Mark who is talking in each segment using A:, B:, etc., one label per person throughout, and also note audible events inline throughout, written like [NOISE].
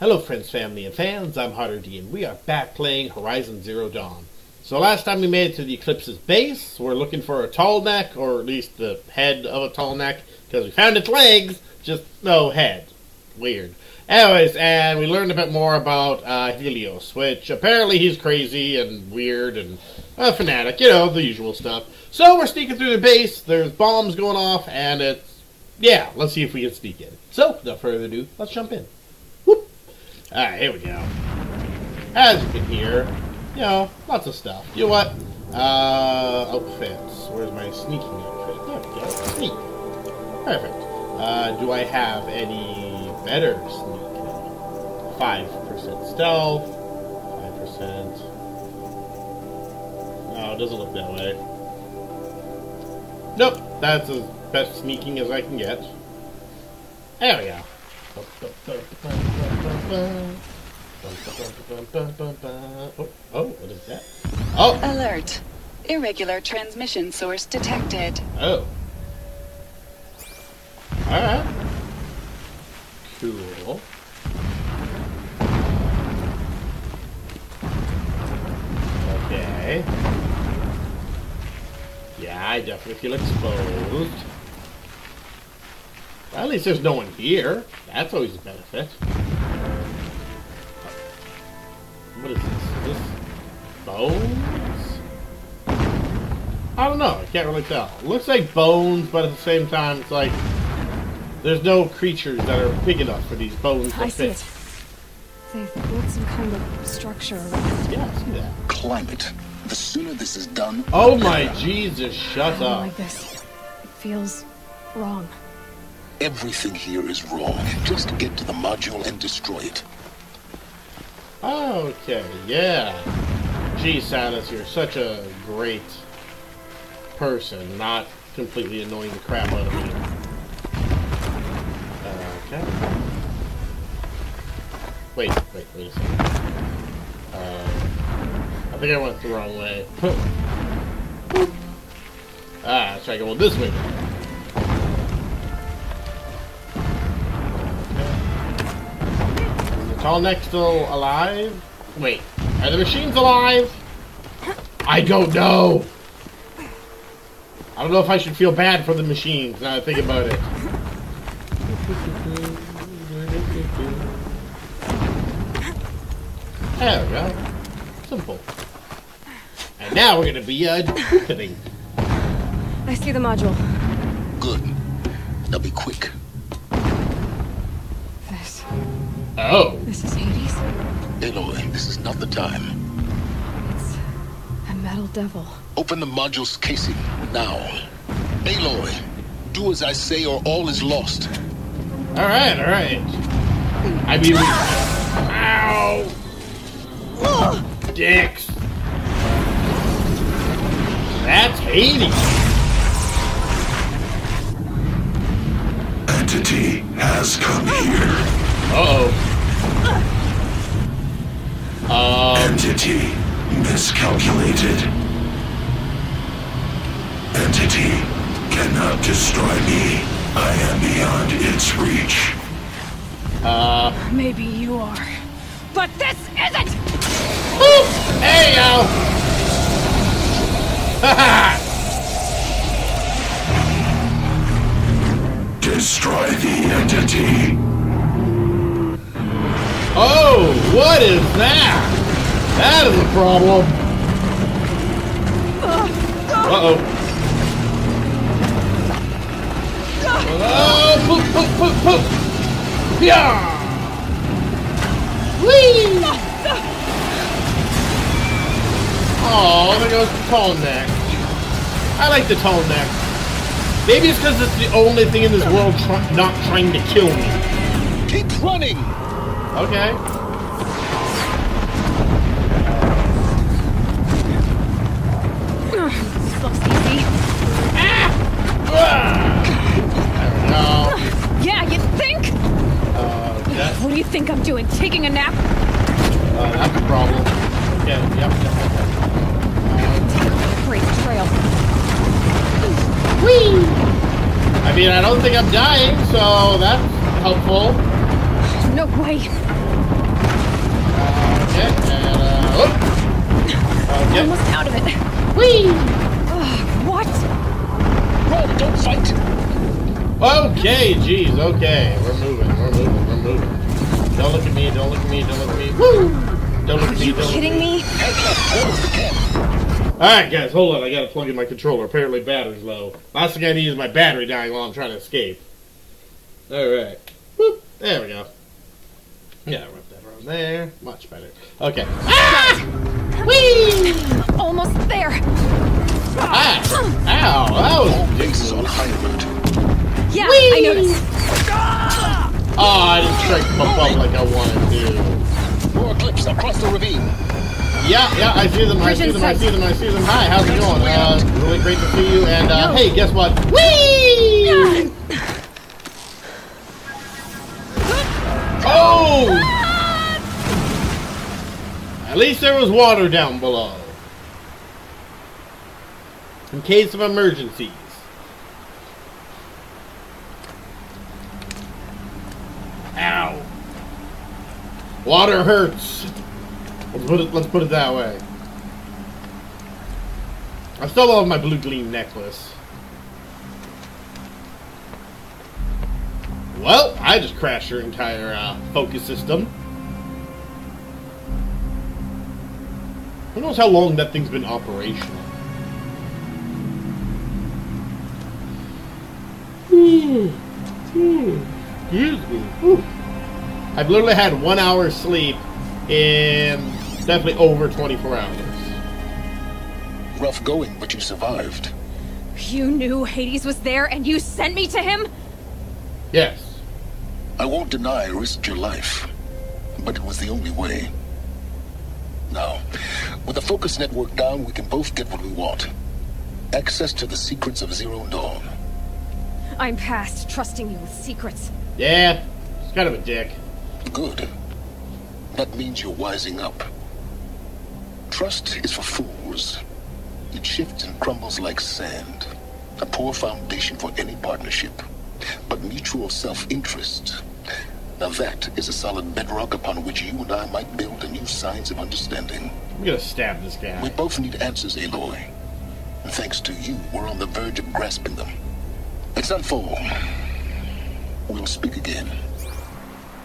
A: Hello, friends, family, and fans. I'm Harder D, and we are back playing Horizon Zero Dawn. So last time we made it to the Eclipse's base, we're looking for a tall neck, or at least the head of a tall neck, because we found its legs, just no head. Weird. Anyways, and we learned a bit more about uh, Helis, which apparently he's crazy and weird and a fanatic, you know, the usual stuff. So we're sneaking through the base, there's bombs going off, and it's, yeah, let's see if we can sneak in. So, without further ado, let's jump in. Alright, here we go. As you can hear, you know, lots of stuff. You know what? Uh, outfits. Where's my sneaking outfit? There we go. Sneak. Perfect. Uh, do I have any better sneak? 5% stealth. 5%. No, it doesn't look that way. Nope, that's as best sneaking as I can get. There we go. Oh, oh, what is that? Oh!
B: Alert. Irregular transmission source detected.
A: Oh. Alright. Cool. Okay. Yeah, I definitely feel exposed. Well, at least there's no one here. That's always a benefit. What is this? Is this bones? I don't know. I can't really tell. It looks like bones, but at the same time, it's like there's no creatures that are big enough for these bones to
C: I see it. They've built some kind of structure around it.
A: Yeah, I see that.
D: Climate. The sooner this is done.
A: Oh my
D: better.
A: Jesus! Shut
C: I don't
A: up.
C: like this. It feels wrong.
D: Everything here is wrong. Just get to the module and destroy it.
A: Okay, yeah. Gee, Samus, you're such a great person, not completely annoying the crap out of me. Okay. Wait, wait, wait a second. Uh, I think I went the wrong way. [LAUGHS] ah, let's try going this way. Is the tall neck still alive? Wait, are the machines alive? I don't know. I don't know if I should feel bad for the machines now that I think about it. There we go. Simple. And now we're gonna be uh.
C: I see the module.
D: Good. Now be quick.
A: Oh,
C: This is Hades.
D: Aloy, this is not the time.
C: It's a metal devil.
D: Open the module's casing now. Aloy, do as I say or all is lost.
A: all right, all right. I mean, ow, dicks. That's Hades.
E: entity has come here.
A: Uh oh. Um.
E: Entity miscalculated. Entity cannot destroy me. I am beyond its reach.
A: Uh.
C: Maybe you are. But this isn't!
A: Hey yo. Haha. [LAUGHS]
E: Destroy the entity.
A: Oh, what is that? That is a problem. Uh oh. Oh, poop, poop, poop, poop. Yeah. Whee! Oh, there goes the tall neck. I like the tall neck. Maybe it's because it's the only thing in this world try- not trying to kill me.
D: Keep running!
A: Okay.
C: This [SIGHS] looks easy.
A: No.
C: Yeah, you think?
A: Uh, that,
C: What do you think I'm doing? Taking a nap?
A: uh, that's a problem. Okay, yep, yep, yep.
C: Great trail.
A: I mean, I don't think I'm dying, so that's helpful.
C: No way.
A: Okay, and, uh, oh. Okay.
C: Almost out of it.
A: Whee!
C: Ugh, what?
D: Don't fight!
A: Okay, jeez, okay. We're moving, we're moving, we're moving. Don't look at me, don't look at me, don't look at me. Woo! Don't look at me,
C: You
A: don't look
C: kidding
A: at me.
C: me?
D: Head left, towards the camp.
A: Alright, guys, hold on. I gotta plug in my controller. Apparently, battery's low. Last thing I need is my battery dying while I'm trying to escape. Alright. Whoop. There we go. Yeah, rip that around there. Much better. Okay. Ah! Whee!
C: Almost there.
A: Ah! Ow! That was
D: All bases on high alert.
C: Yeah, I noticed.
A: Oh, I didn't strike my bum like I wanted to.
D: More eclipse across the ravine.
A: Yeah, yeah, I see them, I see them, I see them, I see them. Hi, how's it going? Uh, really great to see you, and, uh, hey, guess what? Whee! At least there was water down below. In case of emergencies. Ow. Water hurts. Let's put it, let's put it that way. I still love my blue gleam necklace. Well, I just crashed your entire uh, focus system. Who knows how long that thing's been operational? Hmm. Hmm. Excuse me. I've literally had one hour sleep in definitely over 24 hours.
D: Rough going, but you survived.
C: You knew Hades was there and you sent me to him?
A: Yes.
D: I won't deny I risked your life, but it was the only way. Now, with the focus network down, we can both get what we want. Access to the secrets of Zero Dawn.
C: I'm past trusting you with secrets.
A: Yeah. It's kind of a dick.
D: Good. That means you're wising up. Trust is for fools. It shifts and crumbles like sand. A poor foundation for any partnership. But mutual self-interest. Now that is a solid bedrock upon which you and I might build a new science of understanding.
A: I'm gonna stab this guy.
D: We both need answers, Aloy. And thanks to you, we're on the verge of grasping them. It's unfold. We'll speak again.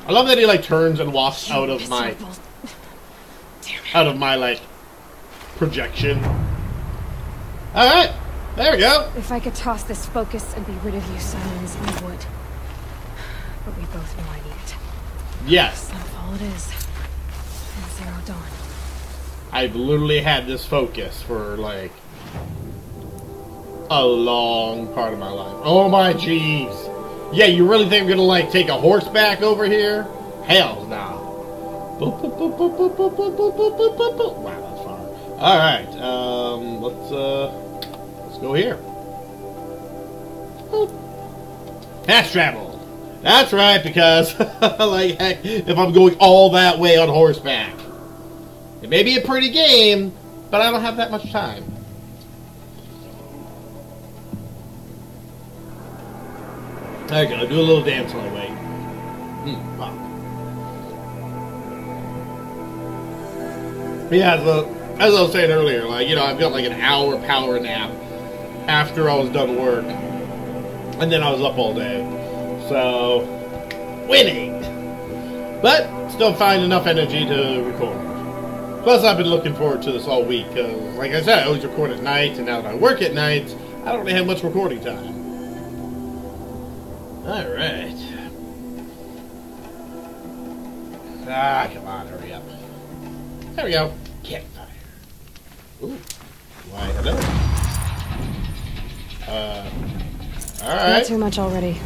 A: I love that he like turns and walks out of my
C: Miserable- Damn it.
A: out of my like projection. All right, there we go.
C: If I could toss this focus and be rid of you, Sylens, I would. But we both know I need it.
A: Yes.
C: That's all it is. And zero dawn.
A: I've literally had this focus for like a long part of my life. Oh my jeez. Yeah, you really think I'm gonna like take a horseback over here? Hells no. Wow, that's far. All right, um, let's uh, let's go here. Fast travel. That's right, because [LAUGHS] like heck, if I'm going all that way on horseback, it may be a pretty game, but I don't have that much time. There you go. Do a little dance while I wait. Hmm, wow. Yeah, as I was saying earlier, like you know, I've got like an hour power nap after I was done work, and then I was up all day. So winning, but still find enough energy to record. Plus, I've been looking forward to this all week because, like I said, I always record at night, and now that I work at night, I don't really have much recording time. All right. Ah, come on, hurry up. There we go. Campfire. Ooh. Why, hello. Uh,
C: Not
A: alright.
C: too much already.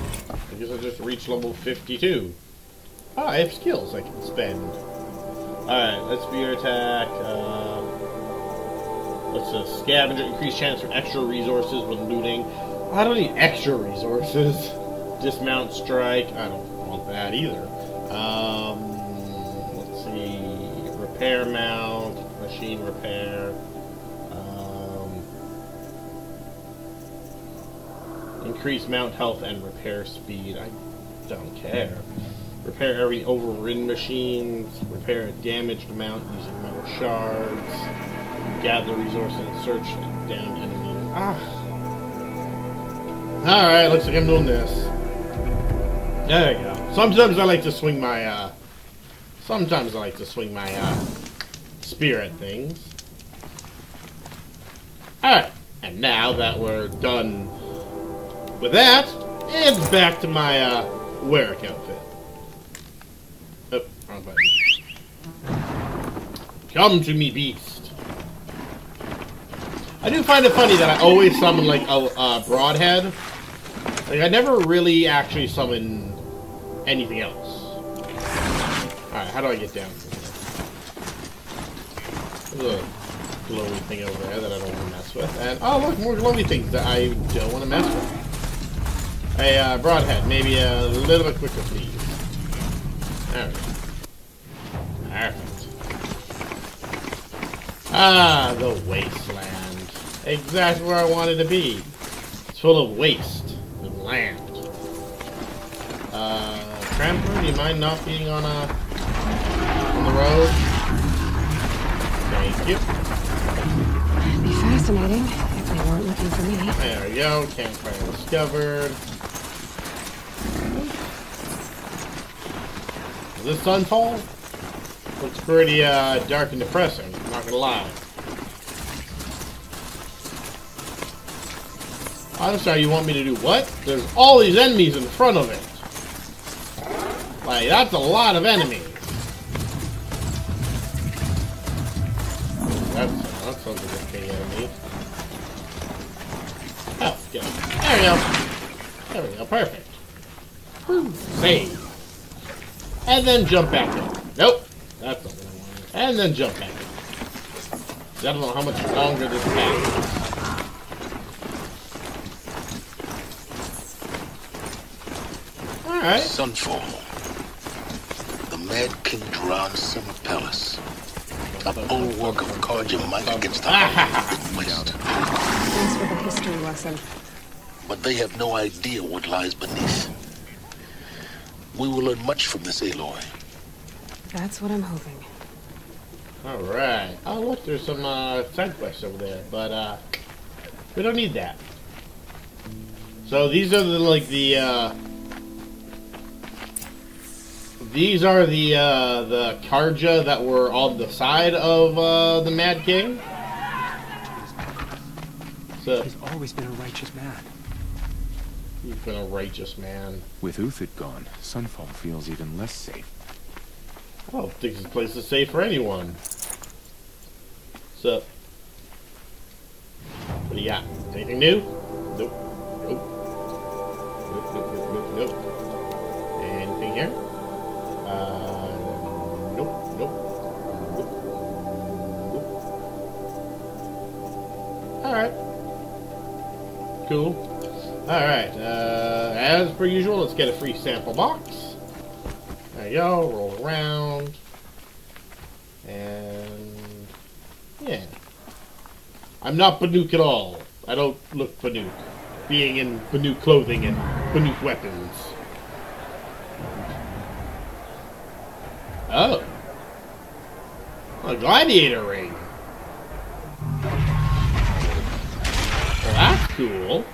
A: Guess I just reached level 52. Oh, I have skills I can spend. Alright, let's spear attack. Uh, let's uh, scavenger, increase chance for extra resources when looting. I don't need extra resources. [LAUGHS] Dismount strike. I don't want that either. Um, let's see. Repair mount, machine repair. Increase mount health and repair speed. I don't care. Repair every overridden machines. Repair a damaged mount using metal shards. Gather resources and search down enemies. Ah. Alright, looks like I'm doing this. There you go. Sometimes I like to swing my, uh... Sometimes I like to swing my, uh... Spear at things. Alright. And now that we're done with that, it's back to my, uh... Wearick outfit. Oh, wrong button. Come to me, beast. I do find it funny that I always summon, like, a, a broadhead. Like, I never really actually summon anything else. Alright, how do I get down? There's a glowy thing over there that I don't want to mess with. And, oh look, more glowy things that I don't want to mess with. A uh, broadhead, maybe a little bit quicker, please. There we go. Perfect. Ah, the wasteland. Exactly where I wanted to be. It's full of waste and land. Uh, Trampler, do you mind not being on a on the road? Thank you.
C: It'd be fascinating if they weren't looking for me.
A: There we go. Campfire discovered. Is this sunfall? Looks pretty uh, dark and depressing. Not gonna lie. I'm sorry. You want me to do what? There's all these enemies in front of it. Like that's a lot of enemies. That's that sounds like a big enemy. Oh, good. There we go. There we go. Perfect. Save. And then jump back in. Nope. That's not what I wanted. And then jump back in. I don't know how much longer this path is. Alright.
D: Sunfall. The Mad King Jiran Summer Palace. A bold work of Carja might against the Forbidden West.
C: Thanks for the history lesson.
D: But they have no idea what lies beneath. We will learn much from this Aloy.
C: That's what I'm hoping.
A: Alright. Oh, look, there's some uh, side quests over there, but uh, we don't need that. So these are the, like, the, uh, these are the, uh, the Carja that were on the side of, uh, the Mad King. So,
F: He's always been a righteous man.
A: He's been a righteous man.
F: With Uthid gone, Sunfall feels even less safe.
A: I don't think this place is safe for anyone. So, what do you got? Anything new? Nope. Nope. Nope, nope, nope, nope, nope. Anything here? Uh, nope, nope. Nope. Nope. Alright. Cool. Alright, uh, as per usual, let's get a free sample box. There you go, roll around. And yeah. I'm not Banuk at all. I don't look Banuk. Being in Banuk clothing and Banuk weapons. Oh. A gladiator ring. Well, that's cool.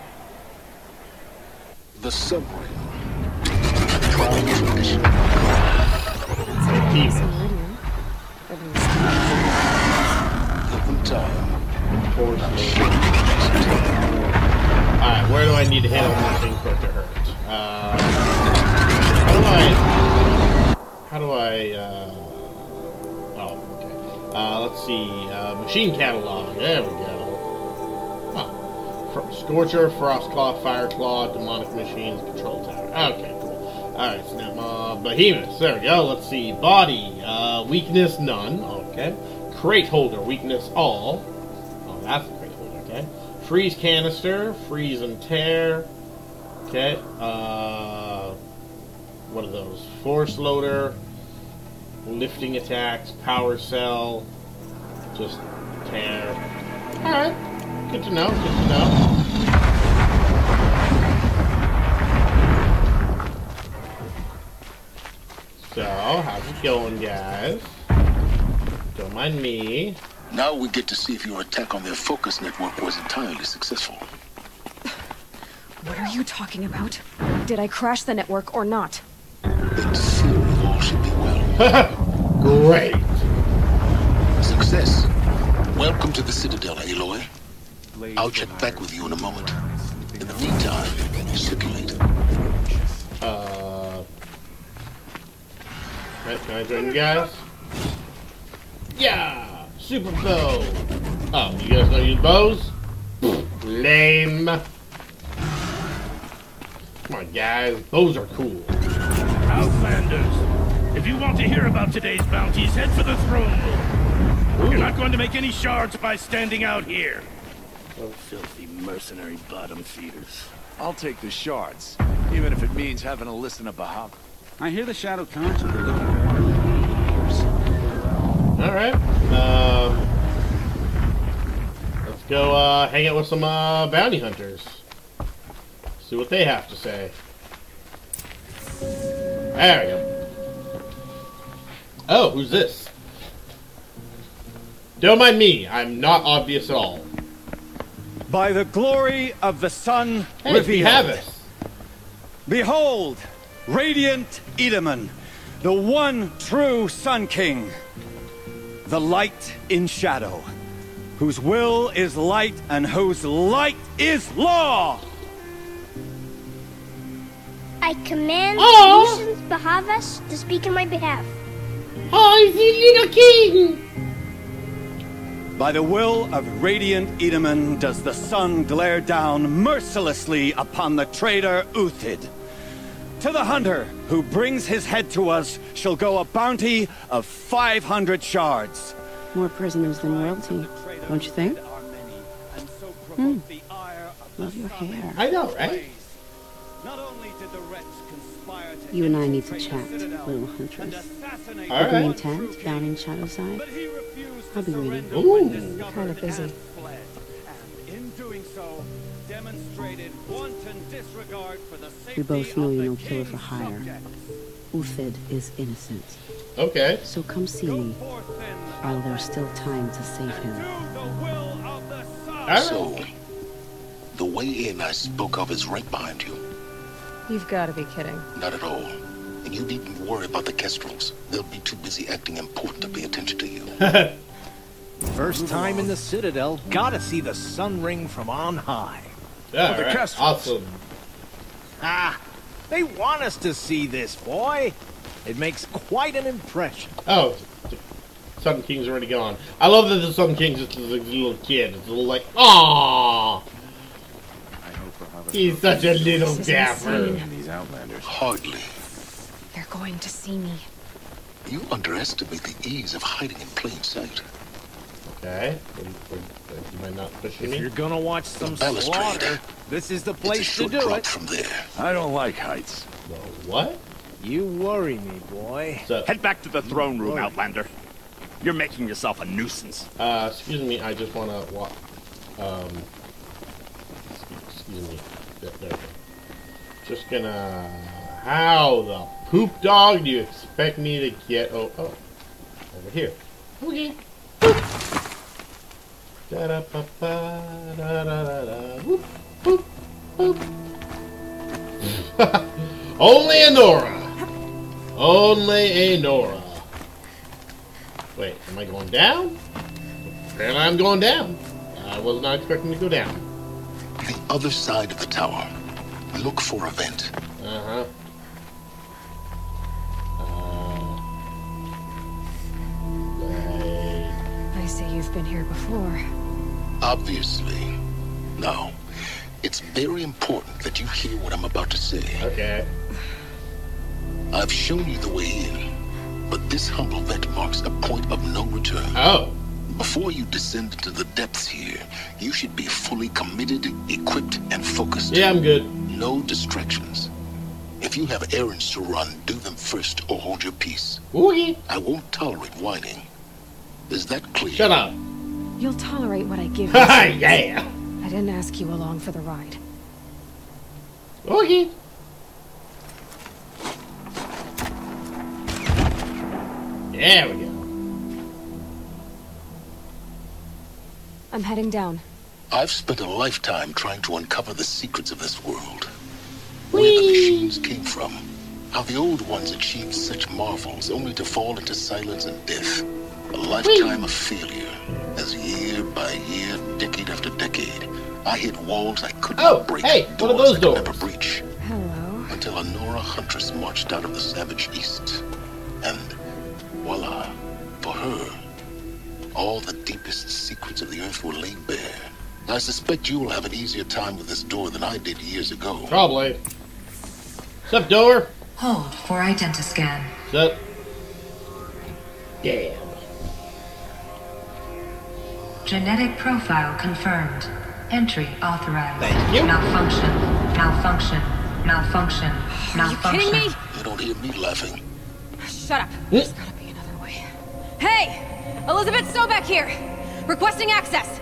D: Time.
A: Force Alright, where do I need to hit on this thing for it to hurt? Uh, how do I... How do I, uh... Oh, okay. Uh, let's see. Uh, machine catalog. There we go. Fr- Scorcher, Frostclaw, Fireclaw, Demonic Machines, Control Tower. Okay, cool. Alright, so now, uh. There we go. Let's see. Body. Uh, weakness, none. Okay. Crate holder. Weakness, all. Oh, that's a crate holder. Okay. Freeze canister. Freeze and tear. Okay. Uh, what are those? Force loader. Lifting attacks. Power cell. Just tear. Alright. Good to know. Good to know. So, how's it going, guys? Don't mind me.
D: Now we get to see if your attack on their focus network was entirely successful.
C: What are you talking about? Did I crash the network or not?
D: In theory, all should be well. [LAUGHS]
A: Great.
D: Success. Welcome to the Citadel, Aloy.
F: Blades
D: I'll check back with you in a moment. In the meantime, circulate.
A: Uh. Right, can I join you guys? Yeah! Super bow! Oh, you guys know use bows? Lame. Come on, guys. Bows are cool.
G: Outlanders, if you want to hear about today's bounties, head for the throne room. You're not going to make any shards by standing out here. Oh, filthy mercenary bottom feeders.
H: I'll take the shards, even if it means having to listen to Bahavas.
I: I hear the Shadow Council are looking for
A: Alright. Um. let's go uh, hang out with some uh, bounty hunters. See what they have to say. There we go. Oh, who's this? Don't mind me. I'm not obvious at all.
J: By the glory of the sun
A: Hey,
J: revealed. Behold, radiant Edaman, the one true Sun King, the light in shadow, whose will is light and whose light is law.
K: I command
A: Oh.
K: Lucius Bahavas to speak in my behalf.
A: Oh, the little king!
J: By the will of radiant Edaman does the sun glare down mercilessly upon the traitor Uthid. To the hunter who brings his head to us shall go a bounty of 500 shards.
L: More prisoners than royalty, don't you think? Hmm. Love your hair.
A: I know, right?
J: Not only did the wretch conspire to
L: You and I need to chat, little
J: and
L: huntress.
J: assassinate
A: All
J: the
A: right.
L: Opening tent down in Shadowside.
J: but he refused to
L: I'll be waiting.
A: Ooh.
C: Kinda busy.
J: and in doing so, demonstrated wanton disregard for the safety
L: We both know you're
J: the
L: no killer for hire.
J: subjects.
L: Uthid is innocent.
A: Okay.
L: So come see me while there's still time to save him.
J: do the will of the sun.
A: All right.
D: So, the way in I spoke of is right behind you.
C: You've got to be kidding.
D: Not at all. And you needn't worry about the Kestrels. They'll be too busy acting important to pay attention to you. [LAUGHS]
M: First time in the Citadel, gotta see the sun ring from on high.
A: All
M: the
A: right.
M: Kestrels.
A: Awesome.
M: Ah, they want us to see this, boy. It makes quite an impression.
A: Oh, the Sun King's already gone. I love that the Sun King's just a little kid. It's a little like, aww.
F: I hope Bahavas
A: He's such a little
C: This
A: dapper.
F: these outlanders.
D: Hardly.
C: They're going to see me.
D: You underestimate the ease of hiding in plain sight.
A: Okay. You might not pushing
M: If
A: me?
M: you're gonna watch some
D: The
M: slaughter, this is the place to do it.
D: from there.
H: I don't like heights.
A: The what?
M: You worry me, boy.
A: So,
G: Head back to the throne room, Outlander. You're making yourself a nuisance.
A: uh, excuse me, I just want to walk. Um, excuse me. There, there. Just gonna. How the poop dog do you expect me to get? Oh, oh, over here. Okay. Da da ba ba da da da da. Whoop, whoop, whoop. [LAUGHS] Only a Nora. Only a Nora. Wait, am I going down? Apparently I'm going down. I was not expecting to go down.
D: The other side of the tower. Look for a vent.
A: Uh-huh.
C: You've been here before.
D: Obviously. Now, it's very important that you hear what I'm about to say.
A: Okay.
D: I've shown you the way in, but this humble vent marks a point of no return.
A: Oh.
D: Before you descend into the depths here, you should be fully committed, equipped, and focused.
A: Yeah, I'm good.
D: No distractions. If you have errands to run, do them first or hold your peace.
A: Oogie.
D: I won't tolerate whining. Is that clear?
A: Shut up.
C: You'll tolerate what I give [LAUGHS] you.
A: yeah.
C: I didn't ask you along for the ride.
A: Oogie. There we go.
C: I'm heading down.
D: I've spent a lifetime trying to uncover the secrets of this world. Where the machines came from. How the old ones achieved such marvels only to fall into silence and death. A lifetime of failure. As year by year, decade after decade, I hit walls I could
A: Oh,
D: not break.
A: hey, one of those
D: I could
A: doors.
D: never breach.
C: Hello.
D: Until a Nora Huntress marched out of the savage east. And voila, for her, all the deepest secrets of the earth were laid bare. I suspect you will have an easier time with this door than I did years ago.
A: Probably. What's up, door?
N: Hold for identiscan.
A: What's up? Damn.
N: Genetic profile confirmed. Entry authorized.
A: Thank you.
N: Malfunction. Malfunction. Malfunction. Malfunction.
C: You kidding me?
D: You don't hear me laughing.
C: Shut up. Eh? There's gotta be another way. Hey! Elizabeth Sobek here! Requesting access!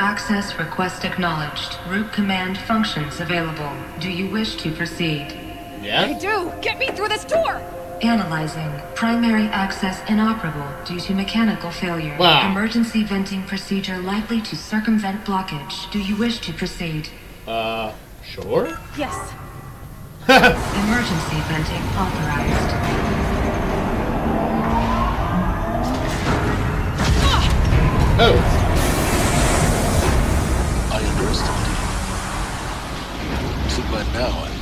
N: Access request acknowledged. Root command functions available. Do you wish to proceed? Yeah.
C: I do! Get me through this door!
N: Analyzing. Primary access inoperable due to mechanical failure.
A: Wow.
N: Emergency venting procedure likely to circumvent blockage. Do you wish to proceed?
A: Uh, sure?
C: Yes. [LAUGHS] [LAUGHS]
N: Emergency venting authorized.
A: Oh.
D: I underestimated. See, by now,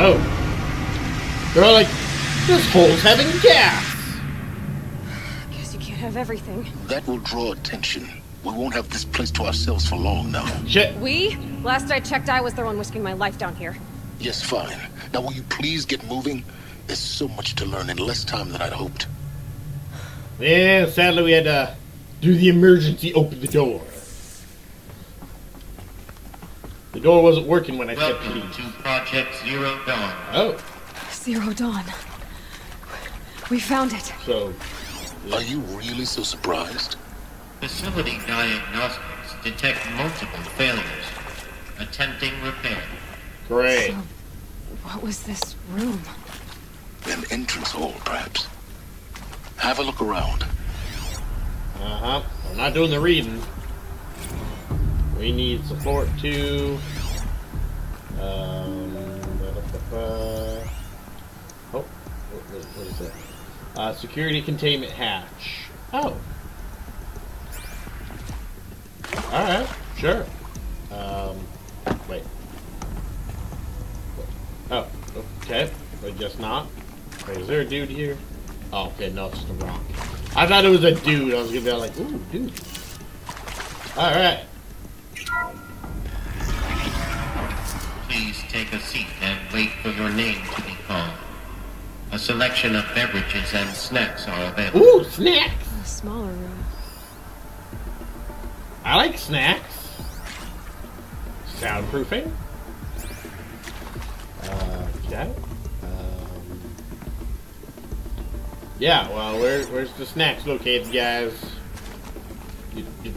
A: Oh. They're all like, this hole's having gas.
C: Guess you can't have everything.
D: That will draw attention. We won't have this place to ourselves for long now.
A: Shit.
C: We? Last I checked, I was the one risking my life down here.
D: Yes, fine. Now, will you please get moving? There's so much to learn in less time than I'd hoped.
A: Yeah, sadly we had to do the emergency open the door. The door wasn't working when I said
O: Welcome
A: please.
O: to Project Zero Dawn.
A: Oh,
C: Zero Dawn. We found it.
A: so
D: Are you really so surprised?
O: Facility diagnostics detect multiple failures. Attempting repair.
A: great.
C: So, What was this room?
D: An entrance hall, perhaps. Have a look around.
A: Uh huh. I'm not doing the reading. We need support too. Um. ba-da-ba-ba. Oh, what, what, is that? Uh, security containment hatch. Oh. All right, sure. Um, wait. Oh, okay. But just not. Wait, is there a dude here? Oh, okay, no, it's a rock. I thought it was a dude. I was gonna be like, ooh, dude. All right.
O: Please take a seat and wait for your name to be called. A selection of beverages and snacks are available.
A: Ooh, snacks.
C: A smaller room.
A: I like snacks. Soundproofing. Uh, okay. Um, yeah, well, where, where's the snacks located, guys?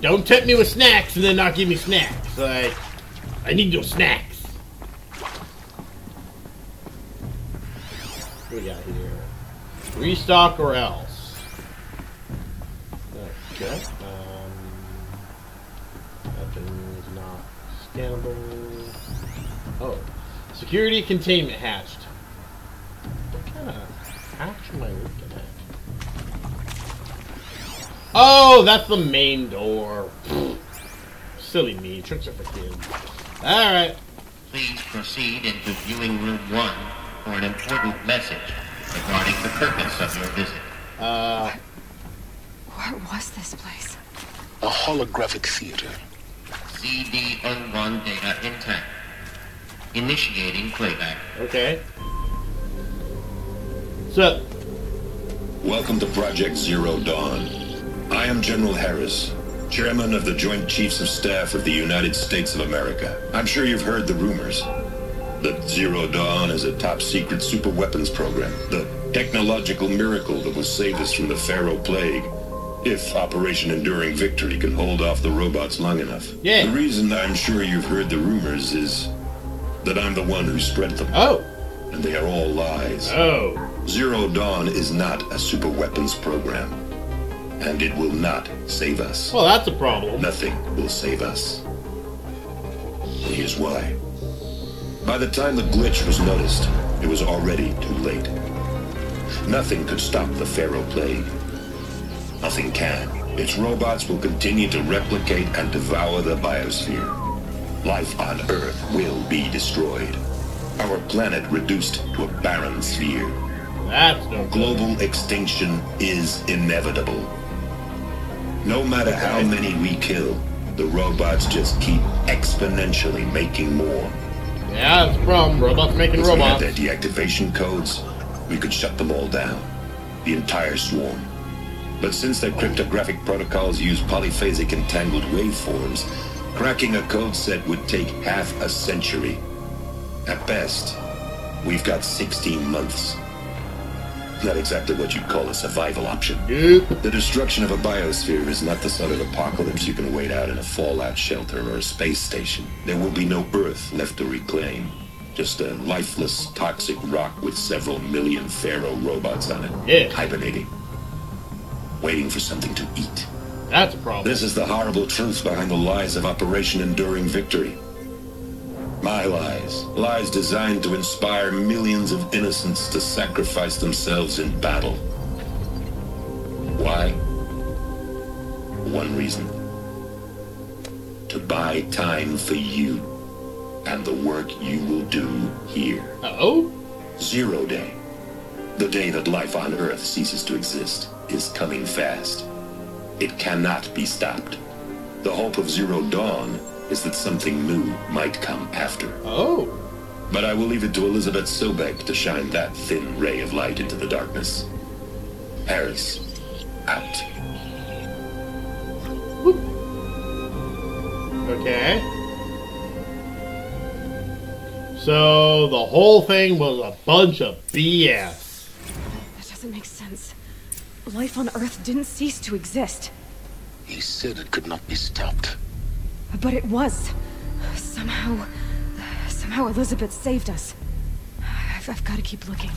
A: Don't tempt me with snacks and then not give me snacks. Like, I need your snacks. What we got here? Restock or else? Okay. Um, weapons not scannable. Oh, security containment hatched. Oh, that's the main door. Silly me, tricks are for kids. All right.
O: Please proceed into viewing room one for an important message regarding the purpose of your visit.
A: Uh,
C: What was this place?
D: A holographic theater.
O: CD01 data intact. Initiating playback.
A: okay. So,
E: Welcome to Project Zero Dawn. I am General Herres, Chairman of the Joint Chiefs of Staff of the United States of America. I'm sure you've heard the rumors that Zero Dawn is a top secret super weapons program, the technological miracle that will save us from the Faro Plague. If Operation Enduring Victory can hold off the robots long enough.
A: Yeah.
E: The reason I'm sure you've heard the rumors is that I'm the one who spread them.
A: Oh.
E: and they are all lies.
A: Oh.
E: Zero Dawn is not a super weapons program, and it will not save us.
A: Well, that's a problem.
E: Nothing will save us. And here's why. By the time the glitch was noticed, it was already too late. Nothing could stop the Faro plague. Nothing can. Its robots will continue to replicate and devour the biosphere. Life on Earth will be destroyed. Our planet reduced to a barren sphere. Global extinction is inevitable. No matter how many we kill, the robots just keep exponentially making more.
A: Yeah, that's a problem. Robots making
E: If we had their deactivation codes, we could shut them all down. The entire swarm. But since their cryptographic protocols use polyphasic entangled waveforms, cracking a code set would take half a century. At best, we've got 16 months. Not exactly what you'd call a survival option. The destruction of a biosphere is not the sort of apocalypse you can wait out in a fallout shelter or a space station. There will be no Earth left to reclaim. Just a lifeless, toxic rock with several million Faro robots on it.
A: Yeah.
E: Hibernating. Waiting for something to eat.
A: That's a problem.
E: This is the horrible truth behind the lies of Operation Enduring Victory. My lies. Lies designed to inspire millions of innocents to sacrifice themselves in battle. Why? One reason. To buy time for you and the work you will do here.
A: Oh?
E: Zero Day. The day that life on Earth ceases to exist is coming fast. It cannot be stopped. The hope of Zero Dawn is that something new might come after.
A: Oh.
E: But I will leave it to Elizabeth Sobek to shine that thin ray of light into the darkness. Herres, out.
A: Okay. So the whole thing was a bunch of BS.
C: That doesn't make sense. Life on Earth didn't cease to exist.
D: He said it could not be stopped.
C: But it was. Somehow. Somehow Elizabeth saved us. I've, I've got to keep looking.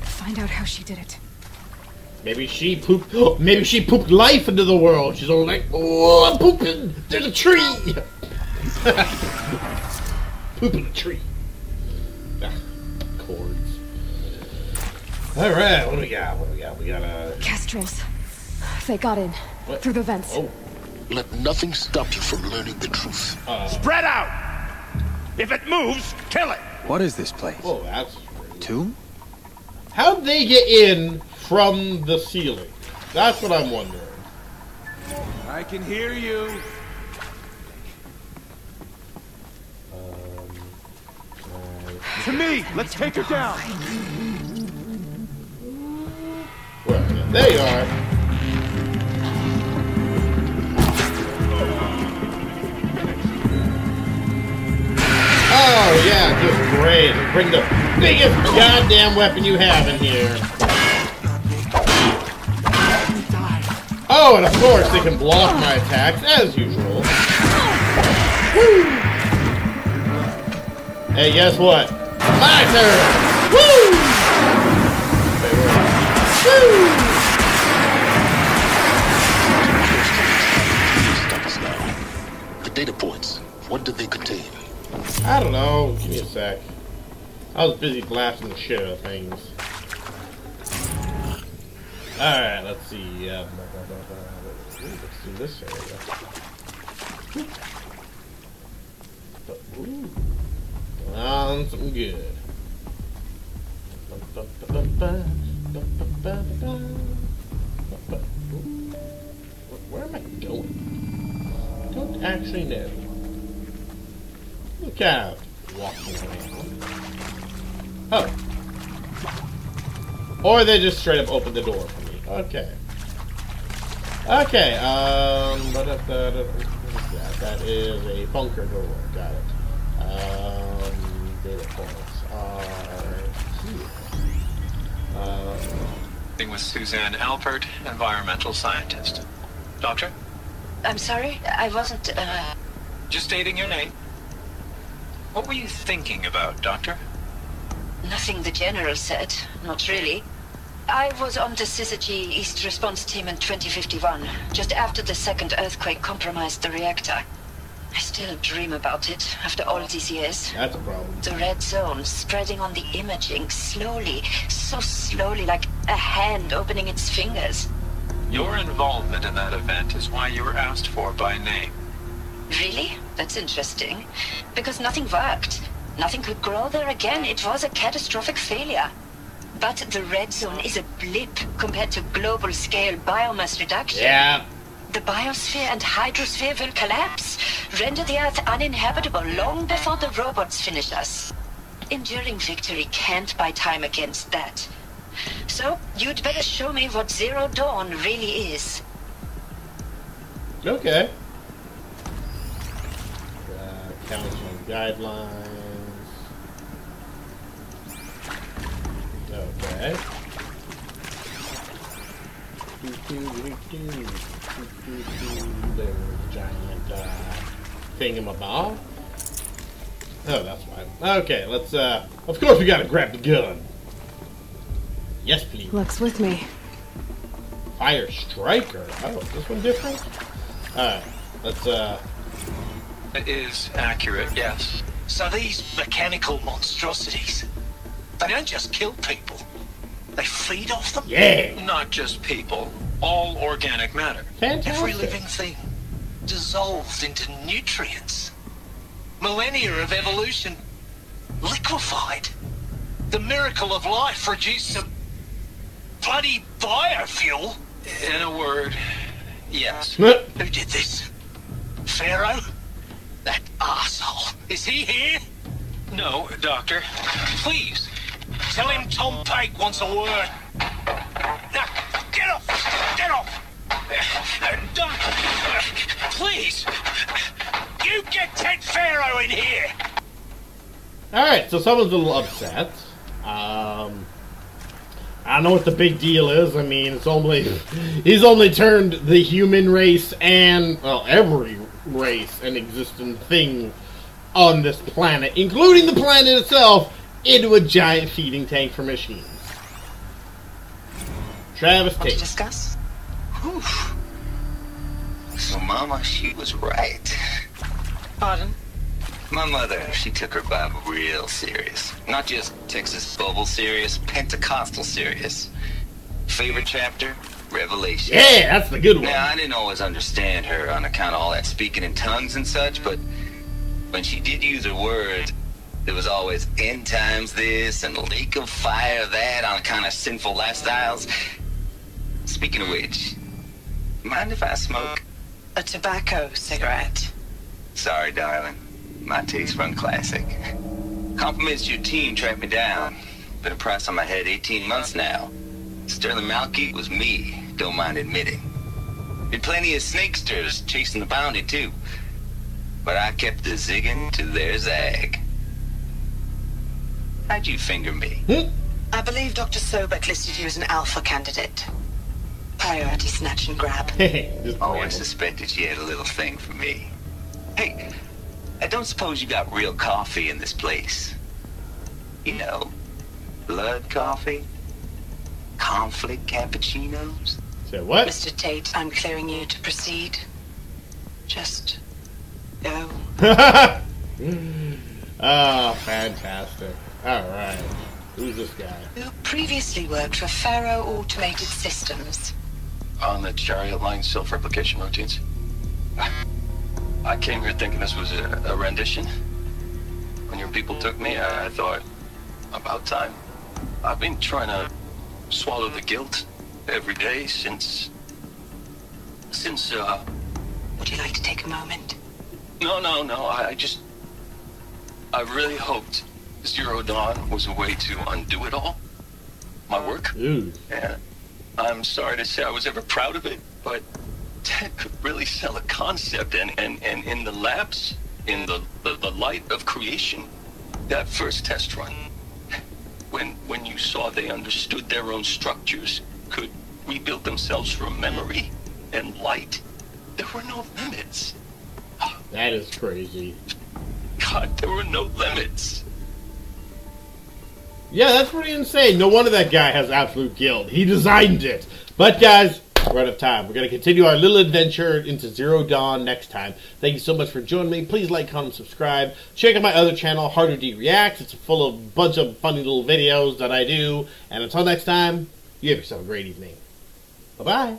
C: Find out how she did it.
A: Maybe she pooped. [GASPS] Maybe she pooped life into the world. She's all like, "Oh, I'm pooping. There's a tree." [LAUGHS] pooping a tree. Ah, chords. All right, what do we got? What do we got? We got a.
C: Kestrels. They got in. Through the vents.
A: Oh.
D: Let nothing stop you from learning the truth.
G: Spread out! If it moves, kill it!
F: What is this place?
A: Oh, that's.
F: Tomb?
A: How'd they get in from the ceiling? That's what I'm wondering.
F: I can hear you. Um, to me! Uh, let's take her down!
A: Well, there you are. Oh yeah, just great. Bring the biggest goddamn weapon you have in here. Oh, and of course they can block my attacks as usual. Woo! Hey, guess what? My turn. Woo! Woo!
D: Stop us now. The data points, what did they contain?
A: I don't know. Give me a sec. I was busy blasting the shit out of things. Alright, let's see. Um, let's do this area. Ooh. Something good. Where am I going? I don't actually know. Look out. Walking around. Oh. Or they just straight up open the door for me. Okay. Okay, um, what is that? What is that? That is a bunker door. Got it. Um, data points are here. Um,
P: Meeting with Suzanne Alpert, environmental scientist. Doctor?
Q: I'm sorry, I wasn't, uh...
P: Just stating your name. What were you thinking about, Doctor?
Q: Nothing the General said. Not really. I was on the Syzygy East response team in 2051, just after the second earthquake compromised the reactor. I still dream about it after all these years.
A: That's a problem.
Q: The red zone spreading on the imaging slowly, so slowly, like a hand opening its fingers.
P: Your involvement in that event is why you were asked for by name.
Q: Really? That's interesting. Because nothing worked. Nothing could grow there again. It was a catastrophic failure. But the red zone is a blip compared to global scale biomass reduction.
A: Yeah.
Q: The biosphere and hydrosphere will collapse, render the Earth uninhabitable long before the robots finish us. Enduring victory can't buy time against that. So, you'd better show me what Zero Dawn really is.
A: Okay. Counseling guidelines. Okay. There's a giant uh, thingamabob. Oh, that's fine. Okay, let's, uh, of course we gotta grab the gun. Yes, please.
C: Looks with me.
A: Fire Striker. Oh, is this one different? Alright, let's, uh,
P: It is accurate, yes.
R: So these mechanical monstrosities, they don't just kill people. They feed off them? Yeah.
P: Not just people, all organic matter. Fantastic.
R: Every living thing dissolved into nutrients. Millennia of evolution liquefied. The miracle of life reduced to bloody biofuel.
P: In a word, yes.
R: Who did this? Faro? That asshole. Is he here?
P: No, Doctor.
R: Please, tell him Tom Pike wants a word. Now, get off! Get off! Uh, Doc, uh, please, you get Ted Faro in here.
A: Alright, so someone's a little upset. Um, I don't know what the big deal is. I mean, it's only [LAUGHS] he's only turned the human race and well every race and existing thing on this planet, including the planet itself, into a giant feeding tank for machines. Travis
Q: Want to
A: Tate.
Q: discuss?
S: So, Mama, she was right.
Q: Pardon?
S: My mother, she took her Bible real serious. Not just Texas Bible serious, Pentecostal serious. Favorite chapter? Revelation.
A: Yeah, that's the good one.
S: Now, I didn't always understand her on account of all that speaking in tongues and such, but when she did use her words, there was always end times this and lake of fire that on account of sinful lifestyles. Speaking of which, mind if I smoke?
Q: A tobacco cigarette.
S: Sorry, darling. My taste run classic. Compliments to your team tracked me down. Been a price on my head 18 months now. Sterling Malky was me, don't mind admitting. Did plenty of snakesters chasing the bounty, too. But I kept the zigging to their zag. How'd you finger me? Hmm?
Q: I believe Dr. Sobek listed you as an alpha candidate. Priority snatch and grab. [LAUGHS]
S: Always oh, suspected she had a little thing for me. Hey, I don't suppose you got real coffee in this place. You know, blood coffee? Conflict cappuccinos?
A: Say what?
Q: Mr. Tate, I'm clearing you to proceed. Just go.
A: oh, [LAUGHS] fantastic. Alright. Who's this guy?
Q: Who previously worked for Faro Automated Systems.
T: On the chariot line self-replication routines. [SIGHS] I came here thinking this was a, a rendition. When your people took me, I, I thought, about time. I've been trying to swallow the guilt every day since... Since, uh...
Q: Would you like to take a moment?
T: No, no, no, I, I just... I really hoped Zero Dawn was a way to undo it all. My work. And I'm sorry to say I was ever proud of it, but Ted could really sell a concept, and, and, and in the labs, in the, the, the light of creation, that first test run, when, when you saw they understood their own structures, could rebuild themselves from memory and light, there were no limits.
A: That is crazy.
T: God, there were no limits.
A: Yeah, that's pretty insane. No wonder that guy has absolute guilt. He designed it. But guys, we're out of time. We're going to continue our little adventure into Zero Dawn next time. Thank you so much for joining me. Please like, comment, subscribe. Check out my other channel, Harder D Reacts. It's full of a bunch of funny little videos that I do. And until next time, you have yourself a great evening. Bye bye.